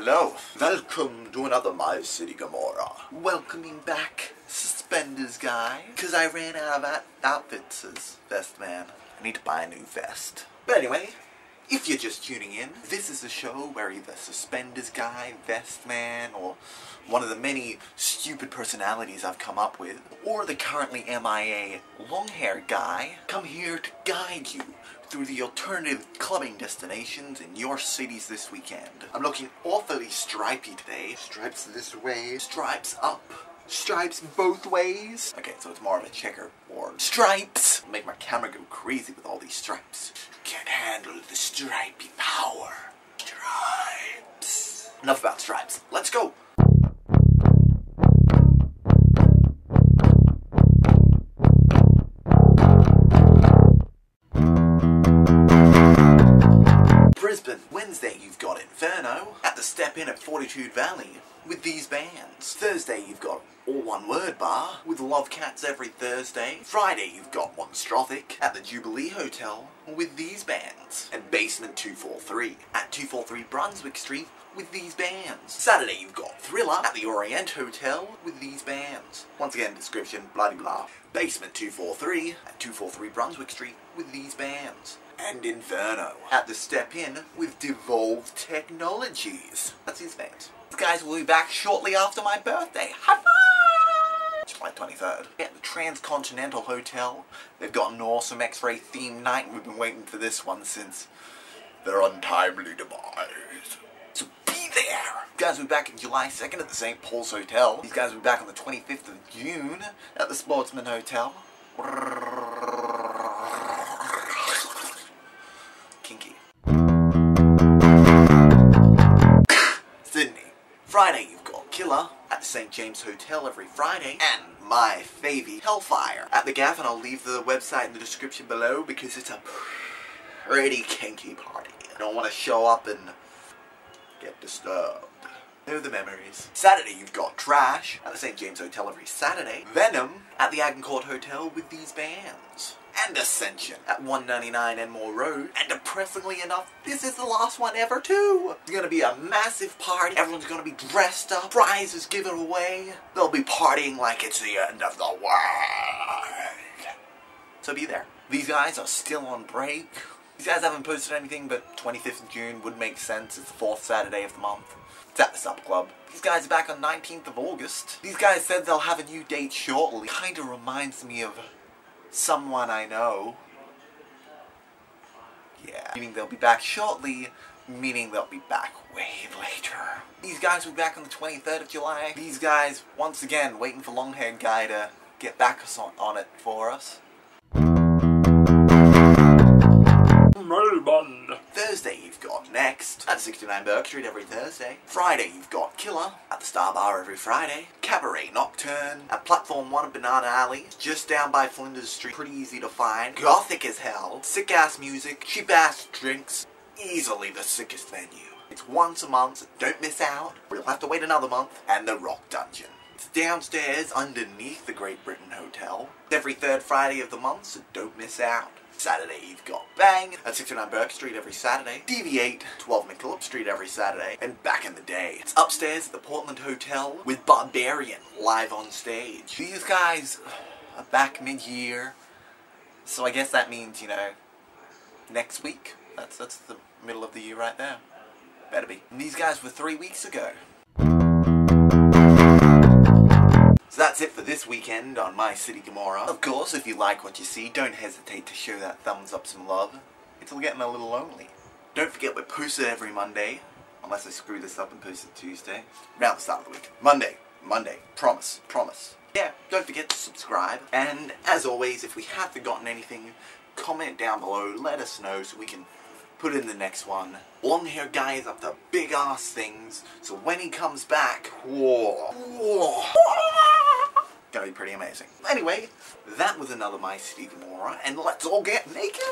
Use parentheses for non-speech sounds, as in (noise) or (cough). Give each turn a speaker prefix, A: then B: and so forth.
A: Hello, welcome to another My City Gomorrah. Welcoming back Suspenders Guy, because I ran out of out outfits as Vest Man. I need to buy a new vest. But anyway, if you're just tuning in, this is a show where either Suspenders Guy, Vest Man, or one of the many stupid personalities I've come up with, or the currently MIA long hair guy, come here to guide you through the alternative clubbing destinations in your cities this weekend. I'm looking awfully stripy today. Stripes this way, stripes up. Stripes both ways. Okay, so it's more of a checkerboard. Stripes! Make my camera go crazy with all these stripes. Can't handle the stripy power. Stripes. Enough about stripes. Let's go! Brisbane, Wednesday you've got Inferno at the Step Inn at Fortitude Valley with these bands. Thursday you've got All One Word Bar with Love Cats every Thursday. Friday you've got Monstrothic at the Jubilee Hotel with these bands. And Basement 243 at 243 Brunswick Street with these bands. Saturday you've got Thriller at the Orient Hotel with these bands. Once again, description, blah blah blah. Basement 243 at 243 Brunswick Street with these bands. And Inferno at the Step Inn with Devolved Technologies. That's his bands. Guys will be back shortly after my birthday. High five! My 23rd. At the Transcontinental Hotel, they've got an awesome X-ray themed night we've been waiting for this one since their untimely demise. So be there! You guys will be back in July 2nd at the St. Paul's Hotel. These guys will be back on the 25th of June at the Sportsman Hotel. St. James Hotel every Friday and my favy Hellfire at the Gaff and I'll leave the website in the description below because it's a pretty kinky party. I don't want to show up and get disturbed. Know the memories. Saturday you've got Trash at the St. James Hotel every Saturday. Venom at the Agincourt Hotel with these bands. And Ascension at 199 Enmore Road. And depressingly enough, this is the last one ever too. It's gonna be a massive party. Everyone's gonna be dressed up. Prizes given away. They'll be partying like it's the end of the world. So be there. These guys are still on break. These guys haven't posted anything, but 25th of June would make sense. It's the fourth Saturday of the month. It's at the Supper Club. These guys are back on 19th of August. These guys said they'll have a new date shortly. Kinda reminds me of someone I know. Yeah. Meaning they'll be back shortly, meaning they'll be back way (laughs) later. These guys will be back on the 23rd of July. These guys, once again, waiting for Longhaired Guy to get back on, on it for us. Next at 69 Bourke Street every Thursday. Friday you've got Killer at the Star Bar every Friday. Cabaret Nocturne at Platform 1 of Banana Alley, just down by Flinders Street, pretty easy to find. Gothic as hell, sick ass music, cheap ass drinks, easily the sickest venue. It's once a month, so don't miss out. We'll have to wait another month. And the Rock Dungeon. It's downstairs underneath the Great Britain Hotel. Every third Friday of the month, so don't miss out. Saturday you've got Bang at 69 Bourke Street every Saturday, DV8, 12 McKillop Street every Saturday, and back in the day, it's upstairs at the Portland Hotel with Barbarian live on stage. These guys are back mid-year, so I guess that means, you know, next week. That's, that's the middle of the year right there. Better be. And these guys were three weeks ago. So that's it for this weekend on My City Gomorrah. Of course, if you like what you see, don't hesitate to show that thumbs up some love. It's all getting a little lonely. Don't forget we're posted every Monday, unless I screw this up and post it Tuesday. Around the start of the week. Monday. Monday. Promise. Promise. Yeah, don't forget to subscribe. And as always, if we have forgotten anything, comment down below, let us know so we can put in the next one. Long hair guy is up to big ass things, so when he comes back, whoa, whoa, gonna be pretty amazing. Anyway, that was another My City Gomorrah, and let's all get naked!